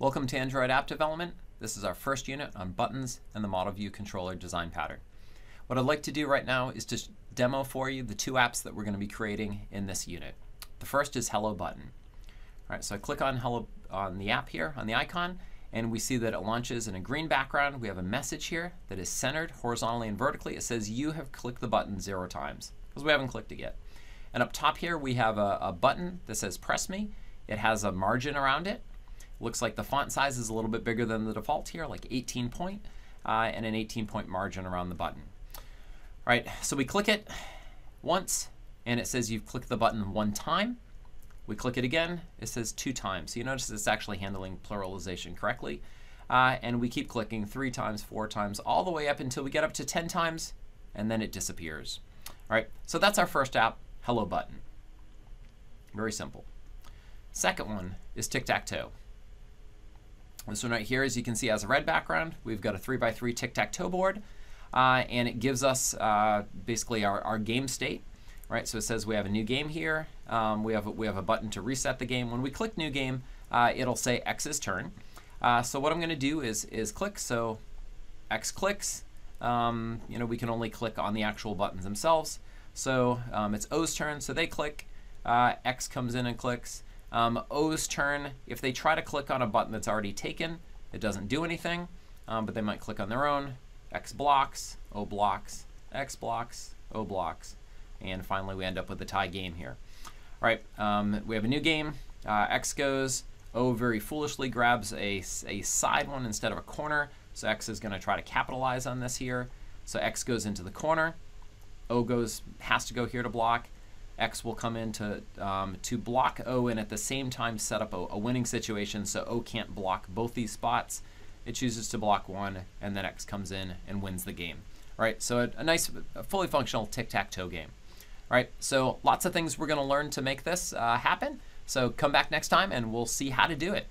Welcome to Android App Development. This is our first unit on buttons and the Model View Controller design pattern. What I'd like to do right now is to demo for you the two apps that we're going to be creating in this unit. The first is Hello Button. All right, so I click on Hello on the app here, on the icon, and we see that it launches in a green background. We have a message here that is centered horizontally and vertically. It says you have clicked the button zero times because we haven't clicked it yet. And up top here we have a, a button that says press me. It has a margin around it. Looks like the font size is a little bit bigger than the default here, like 18 point, uh, and an 18 point margin around the button. All right, so we click it once, and it says you've clicked the button one time. We click it again, it says two times. So you notice it's actually handling pluralization correctly. Uh, and we keep clicking three times, four times, all the way up until we get up to 10 times, and then it disappears. All right, so that's our first app, Hello Button. Very simple. Second one is Tic-Tac-Toe. This one right here, as you can see, has a red background. We've got a 3x3 tic-tac-toe board, uh, and it gives us uh, basically our, our game state right? So it says we have a new game here. Um, we have a, we have a button to reset the game. When we click new game, uh, it'll say X's turn. Uh, so what I'm going to do is is click. So X clicks. Um, you know, we can only click on the actual buttons themselves. So um, it's O's turn, so they click. Uh, X comes in and clicks. Um, O's turn, if they try to click on a button that's already taken, it doesn't do anything, um, but they might click on their own. X blocks, O blocks, X blocks, O blocks. And finally, we end up with a tie game here. All right, um, we have a new game. Uh, X goes. O very foolishly grabs a, a side one instead of a corner. So X is going to try to capitalize on this here. So X goes into the corner. O goes has to go here to block. X will come in to, um, to block O and at the same time set up a, a, winning situation so O can't block both these spots. It chooses to block one and then X comes in and wins the game. All right, so a, a nice, a fully functional tic-tac-toe game. All right, so lots of things we're going to learn to make this uh, happen. So come back next time and we'll see how to do it.